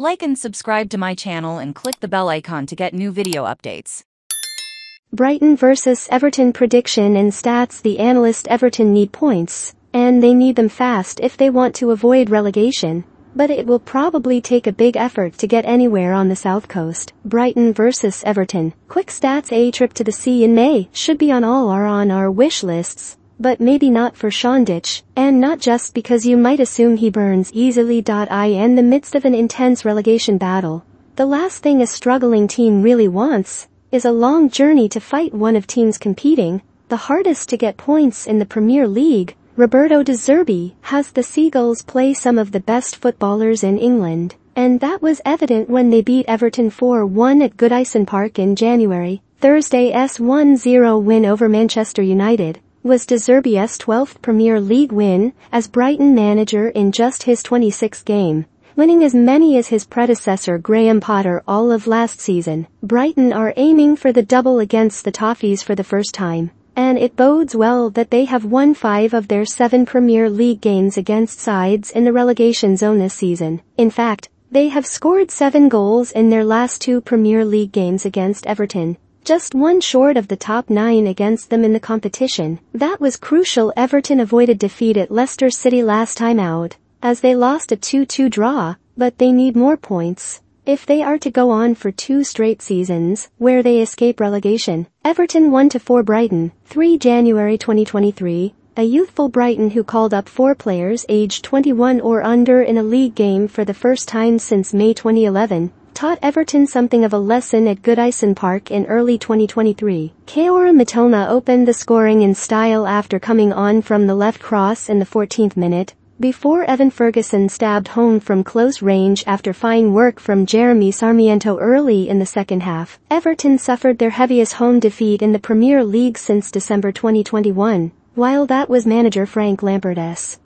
Like and subscribe to my channel and click the bell icon to get new video updates. Brighton vs Everton prediction and stats The analyst Everton need points, and they need them fast if they want to avoid relegation. But it will probably take a big effort to get anywhere on the south coast. Brighton vs Everton. Quick stats A trip to the sea in May should be on all are on our wish lists but maybe not for Sean Dyche, and not just because you might assume he burns easily. I in the midst of an intense relegation battle. The last thing a struggling team really wants is a long journey to fight one of teams competing, the hardest to get points in the Premier League. Roberto De Zerbi has the Seagulls play some of the best footballers in England, and that was evident when they beat Everton 4-1 at Goodison Park in January. Thursday's 1-0 win over Manchester United was De Zerbi's 12th Premier League win as Brighton manager in just his 26th game, winning as many as his predecessor Graham Potter all of last season. Brighton are aiming for the double against the Toffees for the first time, and it bodes well that they have won five of their seven Premier League games against sides in the relegation zone this season. In fact, they have scored seven goals in their last two Premier League games against Everton, just one short of the top nine against them in the competition. That was crucial Everton avoided defeat at Leicester City last time out, as they lost a 2-2 draw, but they need more points. If they are to go on for two straight seasons, where they escape relegation, Everton 1-4 Brighton, 3 January 2023, a youthful Brighton who called up four players aged 21 or under in a league game for the first time since May 2011, taught Everton something of a lesson at Goodison Park in early 2023. Kaoru Mitoma opened the scoring in style after coming on from the left cross in the 14th minute, before Evan Ferguson stabbed home from close range after fine work from Jeremy Sarmiento early in the second half. Everton suffered their heaviest home defeat in the Premier League since December 2021, while that was manager Frank Lampard's